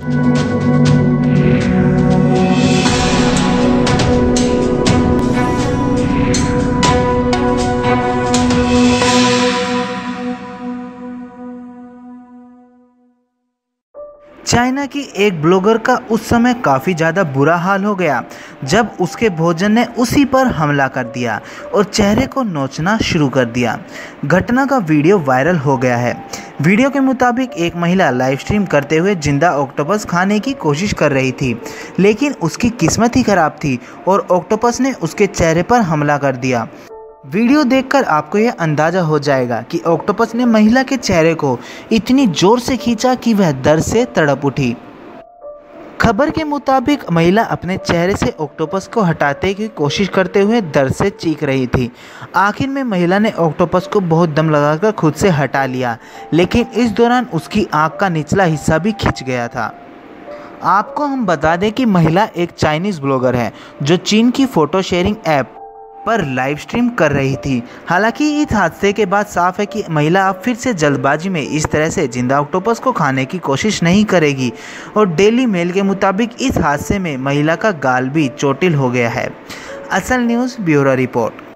Thank you. China की एक blogger का उस समय काफ़ी ज़्यादा बुरा हाल हो गया, जब उसके भोजन ने उसी पर हमला कर दिया और चेहरे को नोचना शुरू कर दिया। घटना का वीडियो वायरल हो गया है। वीडियो के मुताबिक एक महिला लाइव स्ट्रीम करते हुए ज़िंदा ऑक्टोपस खाने की कोशिश कर रही थी, लेकिन उसकी किस्मत ही खराब थी और ऑक्टोपस ने उसके चेहरे पर हमला कर दिया। वीडियो देखकर आपको यह अंदाज़ा हो जाएगा कि ऑक्टोपस ने महिला के चेहरे को इतनी ज़ोर से खींचा कि वह दर्द से तड़प उठी। खबर के मुताबिक महिला अपने चेहरे से ऑक्टोपस को हटाने की कोशिश करते हुए दर्द से चीख रही थी। आखिर में महिला ने ऑक्टोपस को बहुत दम लगाकर खुद से हटा लिया, लेकिन इस दौरान उसकी आँख का निचला हिस्सा भी खिंच गया था। आपको हम बता दें कि महिला एक चाइनीज़ ब्लॉगर है, जो चीन की फ़ोटो शेयरिंग ऐप पर लाइव स्ट्रीम कर रही थी। हालाँकि इस हादसे के बाद साफ़ है कि महिला अब फिर से जल्दबाजी में इस तरह से ज़िंदा ऑक्टोपस को खाने की कोशिश नहीं करेगी और डेली मेल के मुताबिक इस हादसे में महिला का गाल भी चोटिल हो गया है। असल न्यूज़ ब्यूरो रिपोर्ट।